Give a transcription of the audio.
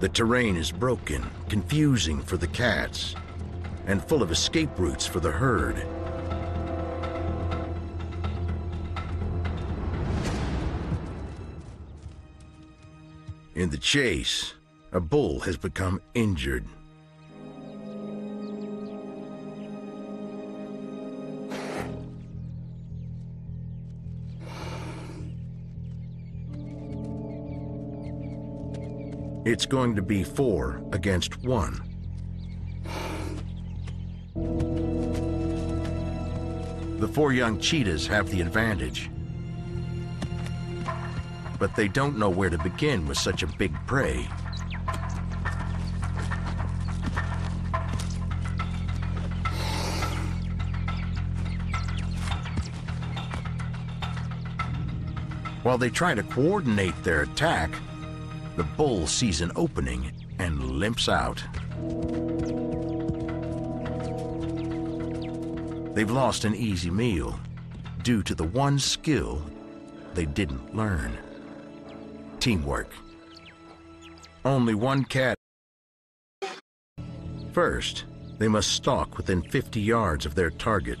The terrain is broken, confusing for the cats, and full of escape routes for the herd. In the chase, a bull has become injured. It's going to be four against one. The four young cheetahs have the advantage. But they don't know where to begin with such a big prey. While they try to coordinate their attack, the bull sees an opening and limps out. They've lost an easy meal due to the one skill they didn't learn. Teamwork. Only one cat. First, they must stalk within 50 yards of their target